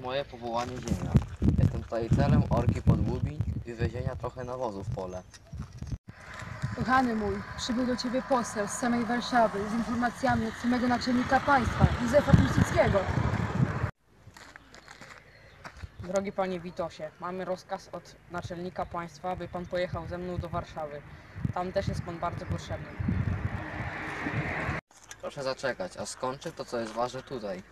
moje powołanie ziemia. Jestem tutaj celem orki podłubiń i wywiezienia trochę nawozu w pole. Kochany mój, przybył do ciebie poseł z samej Warszawy z informacjami od samego naczelnika państwa, Józefa Piłsudskiego. Drogi panie Witosie, mamy rozkaz od naczelnika państwa, by pan pojechał ze mną do Warszawy. Tam też jest pan bardzo potrzebny. Proszę zaczekać, a skończę to, co jest ważne tutaj.